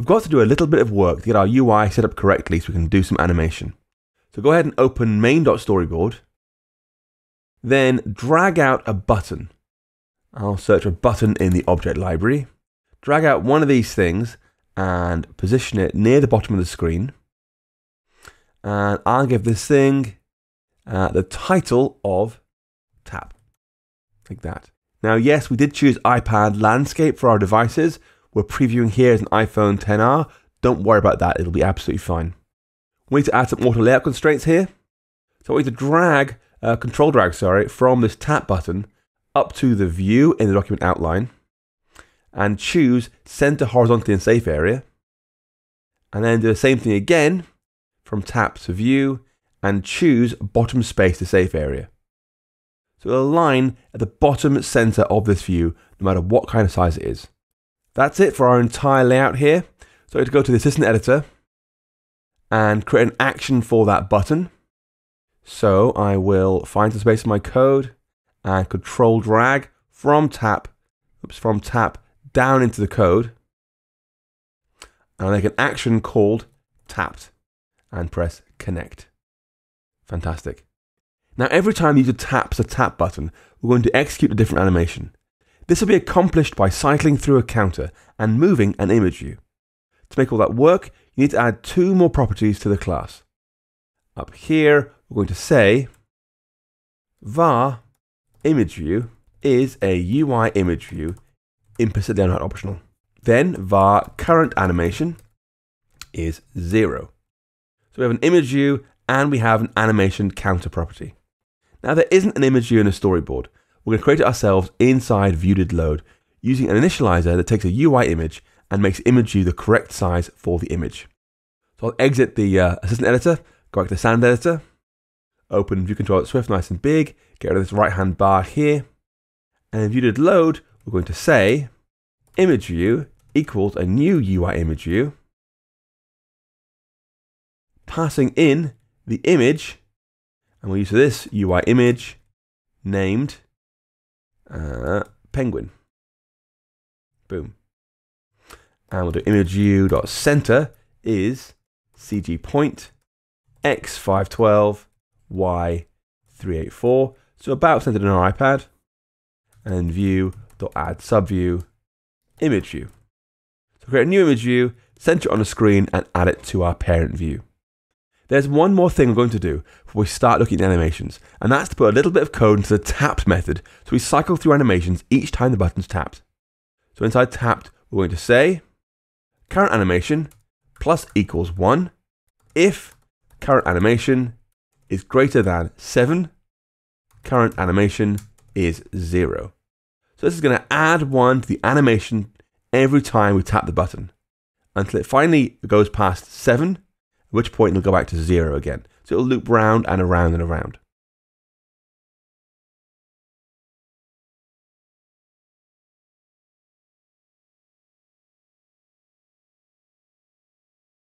we've got to do a little bit of work to get our UI set up correctly so we can do some animation. So go ahead and open main.storyboard, then drag out a button. I'll search a button in the object library, drag out one of these things and position it near the bottom of the screen. And I'll give this thing uh, the title of tap, like that. Now, yes, we did choose iPad landscape for our devices. We're previewing here as an iPhone 10R. Don't worry about that, it'll be absolutely fine. We need to add some auto layout constraints here. So we need to drag, uh, control drag, sorry, from this tap button up to the view in the document outline and choose center horizontally in safe area. And then do the same thing again from tap to view and choose bottom space to safe area. So align at the bottom center of this view, no matter what kind of size it is. That's it for our entire layout here. So I to go to the assistant editor and create an action for that button. So I will find the space in my code and control drag from tap, oops, from tap down into the code. And I'll make an action called tapped and press connect. Fantastic. Now, every time the user taps the tap button, we're going to execute a different animation. This will be accomplished by cycling through a counter and moving an image view. To make all that work, you need to add two more properties to the class. Up here, we're going to say var image view is a UI image view, implicitly not optional. Then var current animation is zero. So we have an image view and we have an animation counter property. Now there isn't an image view in a storyboard. We're going to create it ourselves inside ViewDidLoad using an initializer that takes a UI image and makes image view the correct size for the image. So I'll exit the uh, assistant editor, go back to the standard editor, open ViewController.swift nice and big, get rid of this right hand bar here, and in ViewDidLoad, we're going to say image view equals a new UI image view, passing in the image and we'll use this UI image named uh, penguin. Boom. And we'll do image center is CG point X512 Y384. So about centered in our iPad. And view dot add subview image view. So create a new image view, center it on the screen, and add it to our parent view. There's one more thing we're going to do before we start looking at animations, and that's to put a little bit of code into the tapped method so we cycle through animations each time the button's tapped. So inside tapped, we're going to say current animation plus equals 1 if current animation is greater than 7, current animation is 0. So this is going to add 1 to the animation every time we tap the button until it finally goes past 7 at which point it'll go back to zero again. So it'll loop round and around and around.